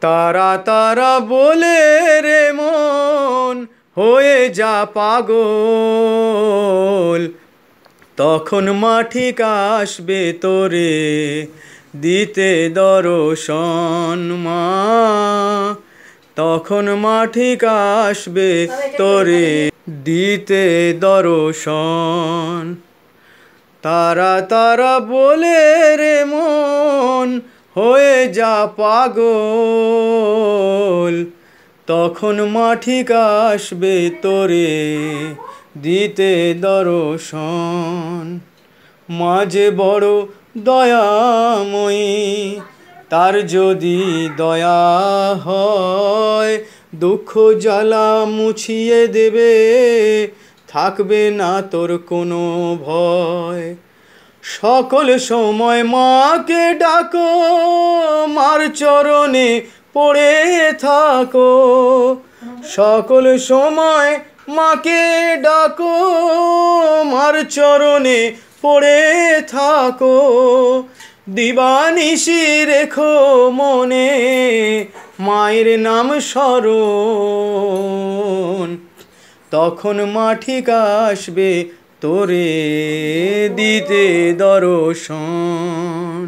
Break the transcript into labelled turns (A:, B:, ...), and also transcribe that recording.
A: তারা তারা বলে রে মন, হয়ে যা পাগল। তখন মাঠিক আসবে তোরে দিতে দর্শন মা। তখন মাঠিক আসবে তোরে দিতে দর্শন। তারা তারা বলে রে মন হয়ে যা পাগল, তখন মাঠিক আসবে তোরে দিতে দর্শন। মাঝে বড় দয়াময়ী, তার যদি দয়া হয়, দুঃখ জ্বালা মুছিয়ে দেবে, থাকবে না তোর কোনো ভয়। সকল সময় মাকে ডাকো, মার চরণে পড়ে থাকো। সকল সময় মাকে ডাকো, মার চরণে পড়ে থাকো। দিবানিশি রেখো মনে, মায়ের নাম স্মরণ। তখন মাঠিক আসবে তোরে দিতে দর্শন।